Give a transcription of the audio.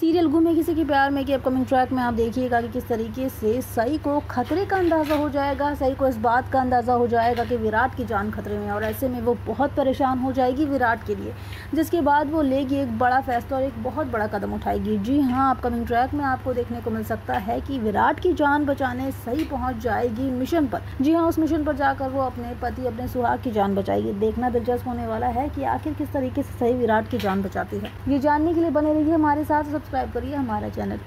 Serial घूमे किसी के प्यार में कि अपकमिंग ट्रैक में आप देखिएगा कि किस तरीके से सई को खतरे का अंदाज़ा हो जाएगा, सई को इस बात का अंदाज़ा हो जाएगा कि विराट की जान खतरे में और ऐसे में वो बहुत परेशान हो जाएगी विराट के लिए, जिसके बाद वो लेगी एक बड़ा फैसला और एक बहुत बड़ा कदम उठाएगी। जी हाँ अपकमिंग ट्रैक में आपको देखने को मिल सकता है कि विराट की जान बचाने सही पहुँच जाएगी मिशन पर। जी हाँ उस मिशन पर जाकर वो अपने पति, अपने सुहाग की जान बचाएगी। देखना दिलचस्प होने वाला है कि आखिर किस तरीके से सही विराट की जान बचाती है। ये जानने के लिए बने रहिए हमारे साथ। सब्सक्राइब करिए हमारा चैनल